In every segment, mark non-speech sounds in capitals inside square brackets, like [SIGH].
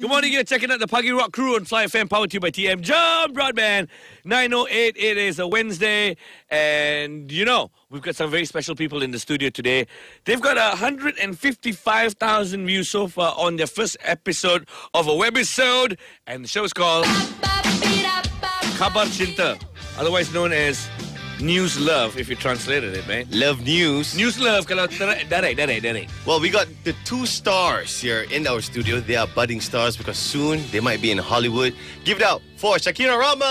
Good morning, you're checking out the Pagi Rock Crew on Fly FM, powered to you by TM John Broadband. 908, it is a Wednesday, and you know, we've got some very special people in the studio today. They've got 155,000 views so far on their first episode of a webisode, and the show is called Khabar Cinta, otherwise known as News Love, if you translated it, man. Love News. News Love, kalau direct, direct, direct. Well, we got the two stars here in our studio. They are budding stars because soon they might be in Hollywood. Give it up for Shakirah Rahman.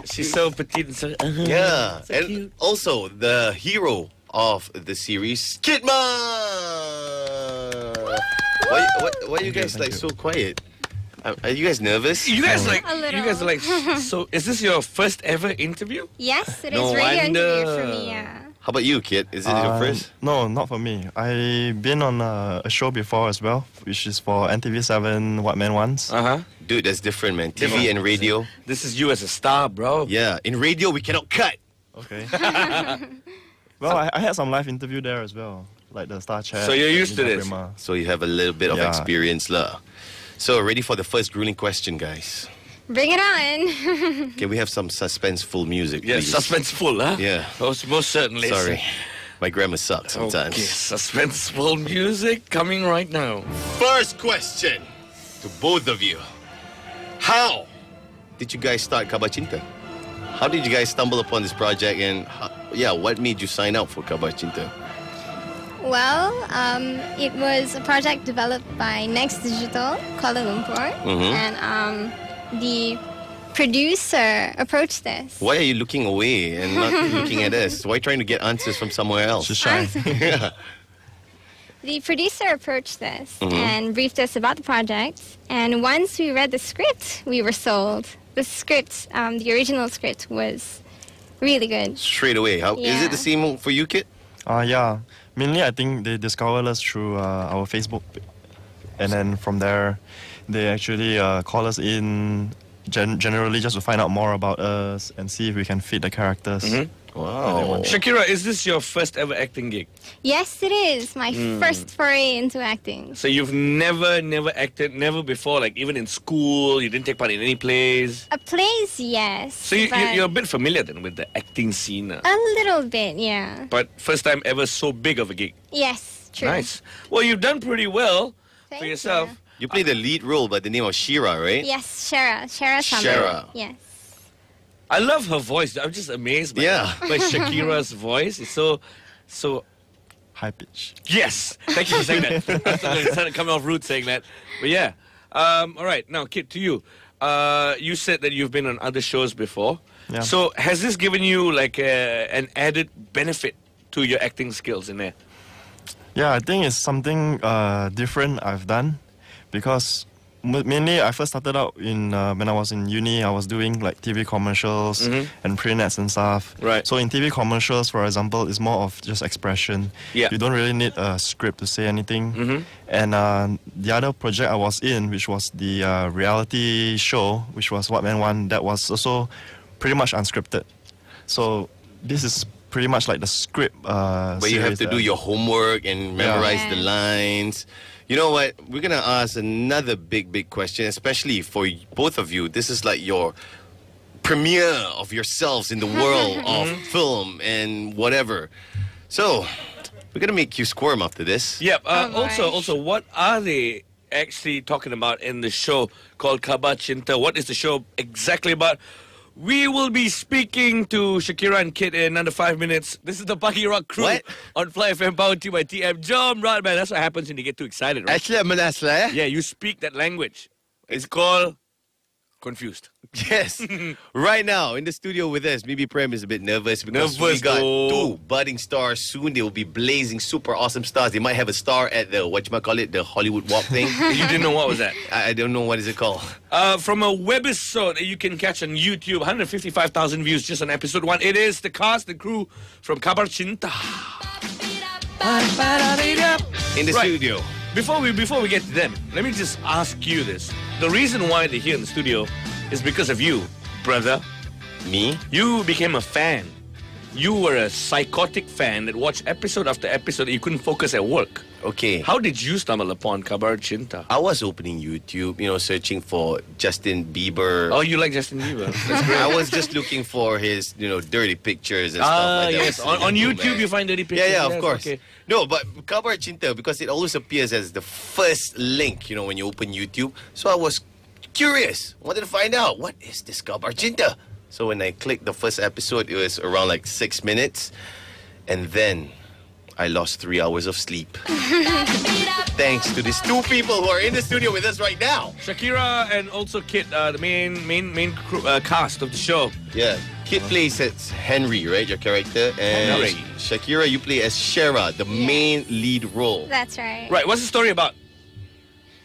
[LAUGHS] She's so petite and so... Uh-huh. yeah, so and cute. also the hero of the series, Kit Mah. Why, why, why are you guys like so quiet? Are, are you guys nervous? You guys like, A you guys are like, so is this your first ever interview? Yes, it is No radio interview for wonder. me. Yeah. How about you, Kit? Is it your Uh, first? No, not for me. I've been on a, a show before as well, which is for NTV7 What Man Wants. Uh huh. Dude, that's different, man. TV and radio. This is you as a star, bro. Yeah, in radio we cannot cut. Okay. [LAUGHS] [LAUGHS] well, I, I had some live interview there as well, like the Star Chat. So you're used to this? Prima. So you have a little bit of Yeah. experience, lah. So ready for the first grueling question, guys? Bring it on. [LAUGHS] Can we have some suspenseful music, Yeah, suspenseful, huh? Yeah. Most, most certainly. Sorry, my grammar sucks sometimes. Okay, suspenseful music coming right now. First question to both of you: How did you guys start Khabar Cinta? How did you guys stumble upon this project, and how, yeah, what made you sign up for Khabar Cinta? Well, um, it was a project developed by Next Digital, Kuala Lumpur, Mhm. and um, the producer approached us. Why are you looking away and not [LAUGHS] looking at us? Why trying to get answers from somewhere else? She's shy. [LAUGHS] yeah. The producer approached us Mhm. and briefed us about the project. And once we read the script, we were sold. The script, um, the original script, was really good. Straight away. Is it the same for you, Kit? Uh, yeah. Mainly, I think they discovered us through uh, our Facebook. And then from there, they actually uh, call us in gen- generally just to find out more about us and see if we can fit the characters. Mhm. Wow. Shakirah, is this your first ever acting gig? Yes, it is my first foray into acting. So you've never, never acted, never before, like even in school, you didn't take part in any plays. A plays, yes. So you, you, you're a bit familiar then with the acting scene. uh. a little bit, yeah. But first time ever so big of a gig. Yes, true. Nice. Well, you've done pretty well Thank for yourself. You play the lead role by the name of Shera, right? Yes, Shera, Shera Samad. Shera. Yes. I love her voice. I'm just amazed by, Yeah. [LAUGHS] by Shakirah's voice. It's so, so High pitch. Yes, thank you for saying that. I thought it sounded coming off rude saying that, but yeah. Um, all right, now Kit, to you. Uh, you said that you've been on other shows before. Yeah. So has this given you like a, an added benefit to your acting skills in there? Yeah, I think it's something uh, different I've done because mainly I first started out in uh, when I was in uni. I was doing like TV commercials Mhm. and print ads and stuff. Right. So in TV commercials, for example, it's more of just expression. Yeah. You don't really need a script to say anything. Mhm. And uh, the other project I was in, which was the uh, reality show, which was What Man Want, that was also pretty much unscripted. So this is pretty much like the script. Uh, But you have to that do your homework and memorize the lines. You know what? We're gonna ask another big, big question, especially for both of you. This is like your premiere of yourselves in the world [LAUGHS] of film and whatever. So, we're gonna make you squirm after this. Yep. Uh, Oh, also, my. also, what are they actually talking about in the show called Khabar Cinta? What is the show exactly about? We will be speaking to Shakirah and Kit in under five minutes. This is the Pagi Rock crew What? on Fly FM powered to you by TM John Broadman. That's what happens when you get too excited, right? Actually, I'm gonna eh? Yeah, you speak that language. It's called confused. Yes. [LAUGHS] right now in the studio with us, maybe Prem is a bit nervous because we got though. two budding stars soon. They will be blazing super awesome stars. They might have a star at the what you might call it, the Hollywood Walk thing. [LAUGHS] you didn't know what was that? I, I don't know what is it called. Uh, from a webisode that you can catch on YouTube, 155,000 views just on episode one. It is the cast, the crew from Khabar Cinta. In the Right. studio. Before we before we get to them, let me just ask you this: the reason why they're here in the studio is because of you, brother. Me? You became a fan. You were a psychotic fan that watched episode after episode. That you couldn't focus at work. Okay. How did you stumble upon Khabar Cinta? I was opening YouTube, you know, searching for Justin Bieber. Oh, you like Justin Bieber? [LAUGHS] I was just looking for his, you know, dirty pictures and stuff Ah, like that. yes. So, On, on YouTube, you find dirty pictures. Yeah, yeah, of Yes, course. Okay. No, but Khabar Cinta because it always appears as the first link, you know, when you open YouTube. So I was curious, wanted to find out what is this Khabar Cinta. So when I clicked the first episode, it was around like six minutes, and then I lost three hours of sleep. [LAUGHS] Thanks to these two people who are in the studio with us right now. Shakirah and also Kit, uh, the main main main crew, uh, cast of the show. Yeah. Kit plays as Henry, right? Your character. And Henry. Shakirah, you play as Shera, the main lead role. That's right. Right. What's the story about?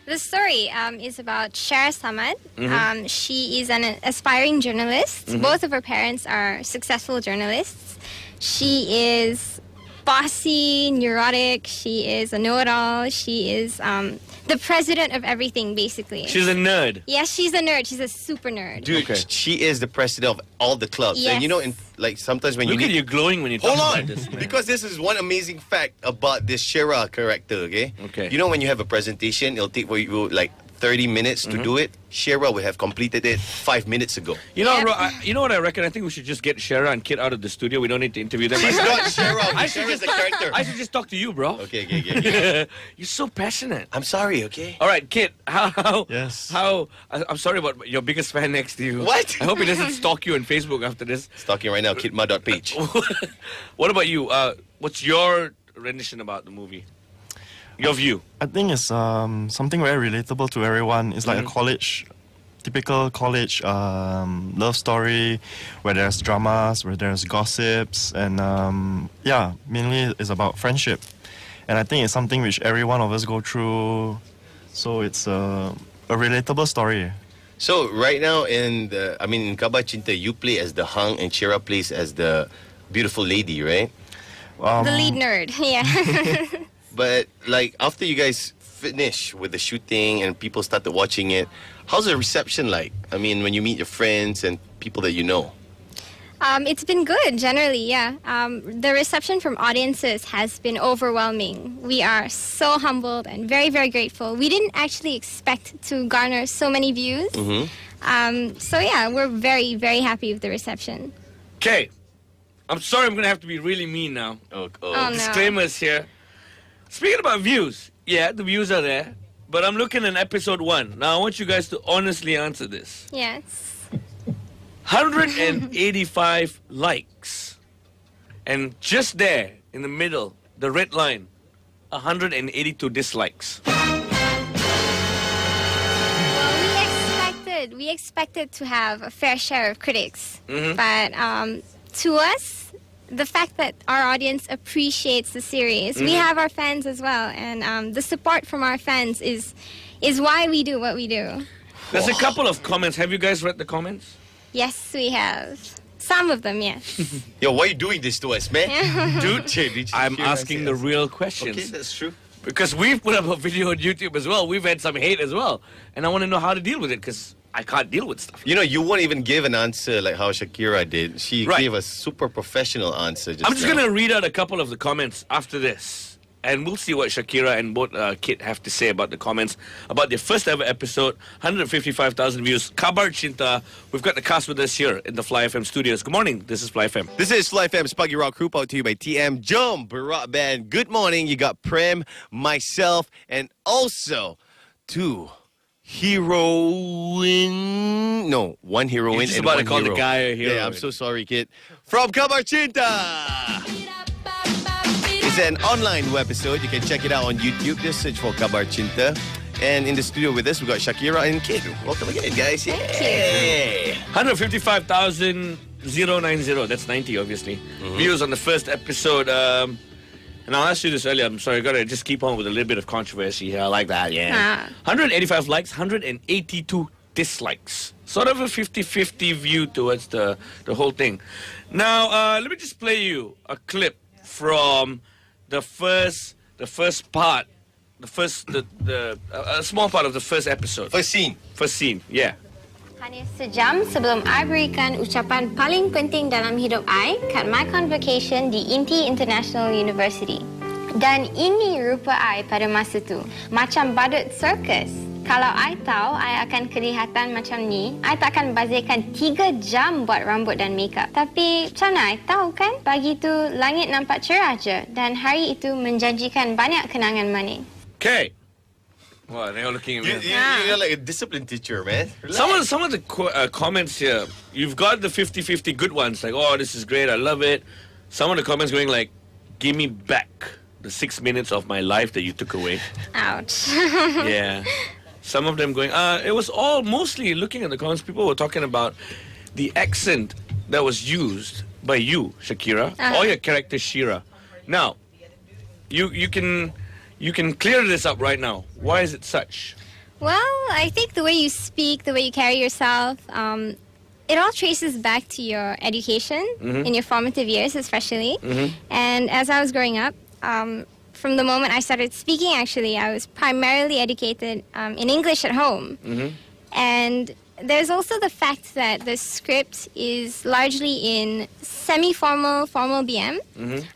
The story um, is about Shera Samad. Um, she is an aspiring journalist. Both of her parents are successful journalists. She is bossy, neurotic. She is a know-it-all. She is um, the president of everything, basically. She's a nerd. yes, she's a nerd. She's a super nerd. Dude, Okay. she is the president of all the clubs. And you know, in like sometimes when Look you Look at you glowing when you talk Hold on, about this, man. because this is one amazing fact about this Shera character. Okay. Okay. You know when you have a presentation, it'll take for you like 30 minutes Mm-hmm. to do it. Shera will have completed it five minutes ago. You know, Yeah. Ro- I, you know what I reckon? I think we should just get Shera and Kit out of the studio. We don't need to interview them. She's not Shera. [LAUGHS] I should Shera's just the character. I should just talk to you, bro. Okay, okay, okay, okay. [LAUGHS] You're so passionate. I'm sorry. Okay. All right, Kit. How? how Yes. How? I, I'm sorry about your biggest fan next to you. What? I hope he doesn't [LAUGHS] stalk you on Facebook after this. Stalking right now, kidma.page. what about you? Uh, what's your rendition about the movie? Your view. I think it's um, something very relatable to everyone. It's like Mm-hmm. a college, typical college um, love story where there's dramas, where there's gossips, and um, yeah, mainly it's about friendship. And I think it's something which every one of us go through. So it's a, a relatable story. So right now in the, I mean in Khabar Cinta, you play as the hung and Shera plays as the beautiful lady, right? Um, The lead nerd. [LAUGHS] Yeah. [LAUGHS] But like after you guys finish with the shooting and people started watching it, how's the reception like? I mean, when you meet your friends and people that you know. Um, it's been good generally, yeah. Um, the reception from audiences has been overwhelming. We are so humbled and very, very grateful. We didn't actually expect to garner so many views. Mm-hmm. Um, so, yeah, we're very, very happy with the reception. Okay. I'm sorry. I'm gonna have to be really mean now. Oh, Oh, no. Disclaimers here. Speaking about views, yeah, the views are there. But I'm looking at episode one. Now I want you guys to honestly answer this. Yes. 185 [LAUGHS] likes. And just there, in the middle, the red line, 182 dislikes. We expected, we expected to have a fair share of critics. Mhm. But um, to us, the fact that our audience appreciates the series, we Mm-hmm. have our fans as well, and um, the support from our fans is is why we do what we do. There's a couple of comments. Have you guys read the comments? Yes, we have some of them. Yes. [LAUGHS] Yo, why are you doing this to us, man? Dude, Che, did you I'm hear what I asking the real questions. Okay, questions. that's true. Because we've put up a video on YouTube as well. We've had some hate as well. And I want to know how to deal with it because I can't deal with stuff. You know, you won't even give an answer like how Shakirah did. She Right. gave a super professional answer. Just I'm just going to read out a couple of the comments after this. And we'll see what Shakirah and both uh, Kit have to say about the comments about their first ever episode, 155,000 views. Khabar Cinta. We've got the cast with us here in the Fly FM studios. Good morning. This is Fly FM. This is Fly FM Spuggy Rock Crew out to you by TM Jump Rock Band. Good morning. You got Prem, myself, and also two heroine. No, one heroine. You're just and about to one call the hero. guy a hero. Yeah, I'm so sorry, Kit. From Khabar Cinta. It's an online webisode. You can check it out on YouTube. Just search for Khabar Cinta. And in the studio with us, we got Shakirah and Kit. Welcome again, guys. Yay. 155,090. That's 90, obviously. Views on the first episode. Um, and I'll ask you this earlier. I'm sorry, I gotta just keep on with a little bit of controversy here. I like that, yeah. Ah. 185 likes, 182 dislikes. Sort of a 50 50 view towards the, the whole thing. Now, uh, let me just play you a clip from the first the first part. The first, the, the a a small part of the first episode. First scene. First scene, yeah. Hanya sejam sebelum I berikan ucapan paling penting dalam hidup I kat my convocation di Inti International University. Dan ini rupa I pada masa tu. Macam badut circus. Kalau I tahu I akan kelihatan macam ni, I takkan bazirkan 3 jam buat rambut dan makeup. Tapi macam mana I tahu kan? Pagi tu langit nampak cerah je dan hari itu menjanjikan banyak kenangan manis. Okay. Wow, they're all looking at You, me. you, you're like a discipline teacher, man. Relax. Some of, some of the qu- uh, comments here, you've got the 50-50 good ones, like, oh, this is great, I love it. Some of the comments going like, give me back the six minutes of my life that you took away. Ouch. [LAUGHS] yeah. [LAUGHS] Some of them going, uh, it was all mostly looking at the comments, people were talking about the accent that was used by you, Shakirah, Uh-huh. or your character Shera. Now, you you can you can clear this up right now. Why is it such? Well, I think the way you speak, the way you carry yourself, um, it all traces back to your education in your formative years, especially. And as I was growing up, um, from the moment I started speaking, actually, I was primarily educated um, in English at home. And there's also the fact that the script is largely in semi formal, formal BM.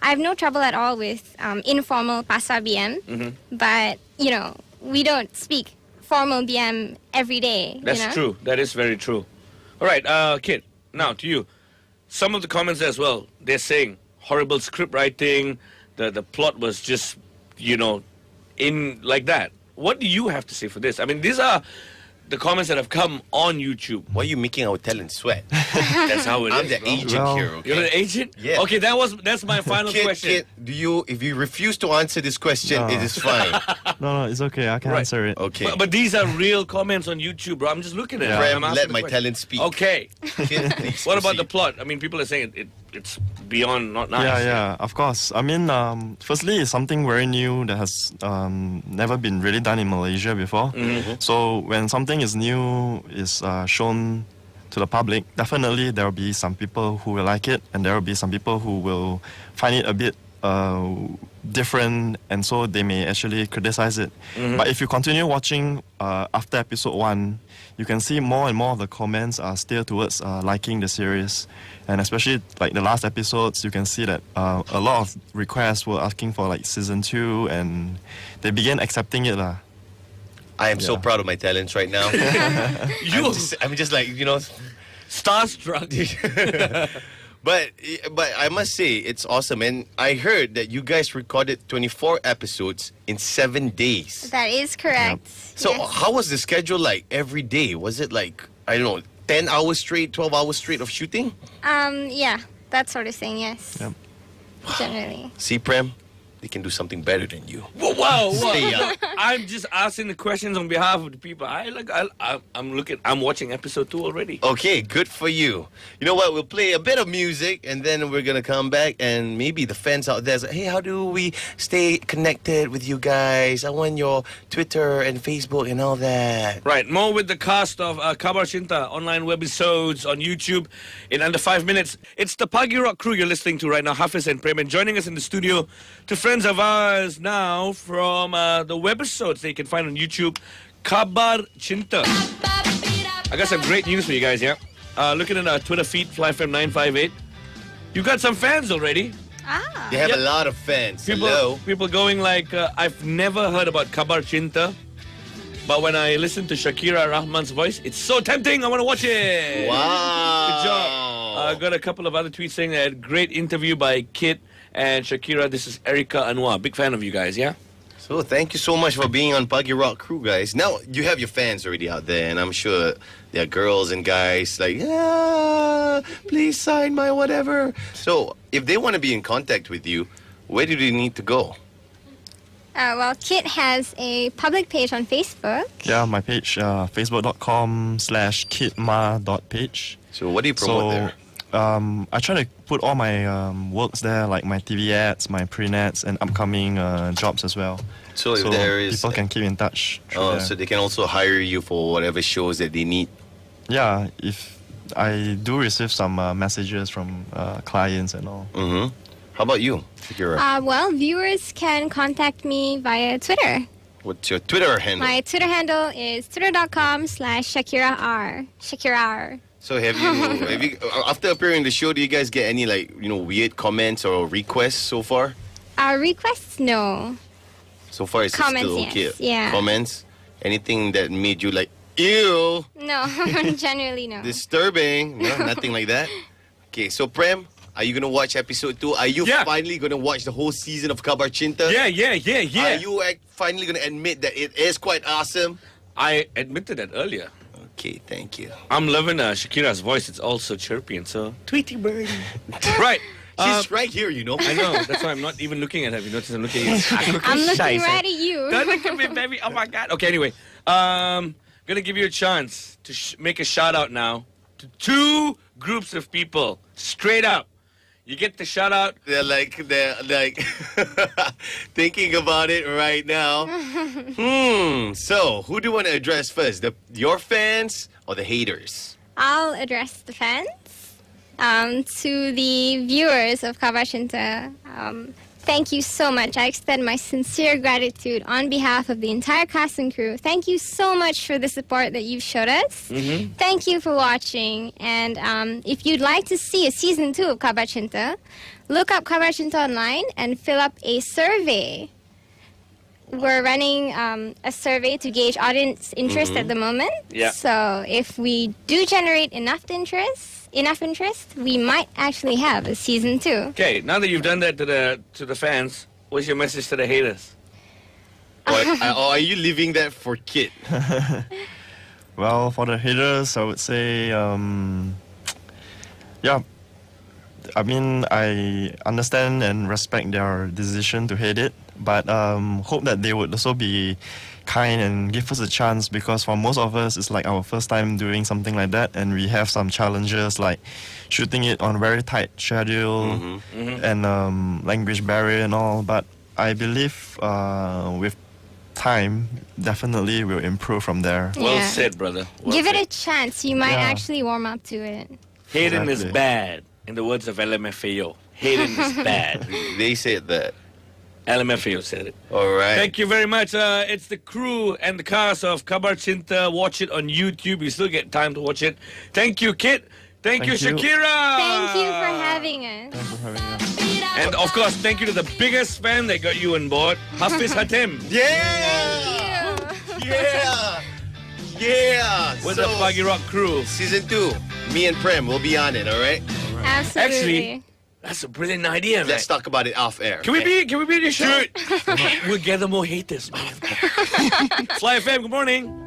I have no trouble at all with um, informal Pasar BM, but you know, we don't speak formal BM every day. That's you know? true. That is very true. All right, uh, Kit. Now to you. Some of the comments as well. They're saying horrible script writing. The the plot was just, you know, in like that. What do you have to say for this? I mean, these are the comments that have come on YouTube. Why are you making our talent sweat? [LAUGHS] That's how it is. I'm the bro. agent Well- here, okay? You're the agent. Yeah. Okay, that was that's my [LAUGHS] final Kit, question. Kit, do you, if you refuse to answer this question, No. it is fine. [LAUGHS] No, no, it's okay. I can Right. answer it. Okay. But, but these are real comments on YouTube, bro. I'm just looking at it. Prem, let my question. talent speak. Okay. Kit, What about the plot? I mean, people are saying it, it it's beyond not nice. Yeah, yeah, of course. I mean, um, firstly, it's something very new that has um, never been really done in Malaysia before. So when something is new is uh, shown to the public, definitely there will be some people who will like it, and there will be some people who will find it a bit uh, different, and so they may actually criticize it. But if you continue watching uh, after episode one, you can see more and more of the comments are still towards uh, liking the series, and especially like the last episodes, you can see that uh, a lot of requests were asking for like season two, and they began accepting it lah. I am so proud of my talents right now. [LAUGHS] [LAUGHS] You I'm just, I'm just like, you know, starstruck. [LAUGHS] but but I must say it's awesome, and I heard that you guys recorded 24 episodes in seven days. That is correct. So Yes. how was the schedule like every day? Was it like I don't know, 10 hours straight, 12 hours straight of shooting? Um, yeah, that sort of thing. Yes. Yep. Generally. See, Prem, they can do something better than you. Whoa, whoa, whoa. [LAUGHS] I'm just asking the questions on behalf of the people. I like. I, I, I'm looking. I'm watching episode two already. Okay, good for you. You know what? We'll play a bit of music and then we're gonna come back and maybe the fans out there say, hey, how do we stay connected with you guys? I want your Twitter and Facebook and all that. Right, more with the cast of uh, Khabar Cinta online webisodes on YouTube in under five minutes. It's the Pagi Rock crew you're listening to right now, Hafiz and Prem, and joining us in the studio, to friends of ours now from uh, the webisodes that you can find on YouTube, Khabar Cinta. I got some great news for you guys, yeah? Uh, looking at our Twitter feed, FlyFM958, you got some fans already. Ah. They have Yep. a lot of fans. People, Hello. people going like, uh, I've never heard about Khabar Cinta, but when I listen to Shakirah Rahman's voice, it's so tempting. I want to watch it. Wow. Good job. I uh, got a couple of other tweets saying that great interview by Kit and Shakirah. This is Erica Anwar. Big fan of you guys, yeah? So thank you so much for being on Pagi Rock Crew, guys. Now you have your fans already out there, and I'm sure there are girls and guys like, yeah, please sign my whatever. So if they want to be in contact with you, where do they need to go? Uh, well, Kit has a public page on Facebook. Yeah, my page, uh, facebook.com slash kidma.page. So what do you promote so, there? Um, I try to put all my um, works there, like my TV ads, my pre-nets, and upcoming uh, jobs as well. So if there is, people can keep in touch. oh, there. so they can also hire you for whatever shows that they need. yeah, if I do receive some uh, messages from uh, clients and all. Mm-hmm. How about you, Shakirah? Uh, well, viewers can contact me via Twitter. What's your Twitter handle? My Twitter handle is twitter.com slash Shakira R. Shakira R. So have you, [LAUGHS] have you, uh, after appearing on the show, do you guys get any like you know weird comments or requests so far? Our requests, no. So far, it's Comments, still yes. okay. Yeah. Comments? Anything that made you like, ew, No, [LAUGHS] generally no. disturbing? No, [LAUGHS] nothing like that. Okay, so Prem, are you gonna watch episode two? Are you Yeah. finally gonna watch the whole season of Khabar Cinta? Yeah, yeah, yeah, yeah. Are you finally gonna admit that it is quite awesome? I admitted that earlier. Okay, thank you. I'm loving uh, Shakirah's voice. It's also chirpy and so Tweety birdie. [LAUGHS] right. She's Um, right here, you know. I know. That's why I'm not even looking at her. Have you noticed I'm looking at you? [LAUGHS] I'm looking right at you. Don't look at me, baby. Oh my God. Okay. Anyway, um, I'm gonna give you a chance to sh- make a shout out now to two groups of people. Straight up, you get the shout out. They're like they're like [LAUGHS] thinking about it right now. [LAUGHS] hmm. So, who do you want to address first? The your fans or the haters? I'll address the fans. Um, to the viewers of Khabar Cinta, um, thank you so much. I extend my sincere gratitude on behalf of the entire cast and crew. Thank you so much for the support that you've showed us. Thank you for watching. And um, if you'd like to see a season two of Khabar Cinta, look up Khabar Cinta online and fill up a survey. We're running um, a survey to gauge audience interest at the moment. Yeah. So if we do generate enough interest, enough interest, we might actually have a season two. Okay. Now that you've done that to the to the fans, what's your message to the haters? Or, [LAUGHS] or are you leaving that for Kit? [LAUGHS] [LAUGHS] Well, for the haters, I would say, um, yeah. I mean, I understand and respect their decision to hate it, but um, hope that they would also be kind and give us a chance because for most of us, it's like our first time doing something like that, and we have some challenges like shooting it on very tight schedule and um, language barrier and all. But I believe uh, with time, definitely we'll improve from there. Well Yeah. said, brother. Well Give it a chance. You might Yeah. actually warm up to it. Hating is bad. In the words of LMFAO, hating is [LAUGHS] bad. They said that. LMFAO said it. All right. Thank you very much. Uh, it's the crew and the cast of Khabar Cinta. Watch it on YouTube. You still get time to watch it. Thank you, Kit. Thank, Thank you, you. Thank you for having us. Thanks for having us. And of course, thank you to the biggest fan that got you on board, Hafiz [LAUGHS] Hatim. Yeah! Yeah! Yeah! With so, the Pagi Rock crew. season two, me and Prem will be on it, all right? Absolutely. Actually, That's a brilliant idea, man. Let's talk about it off air. Can we be? Can we be in your show? we'll gather more haters, man. [LAUGHS] Fly FM. Good morning.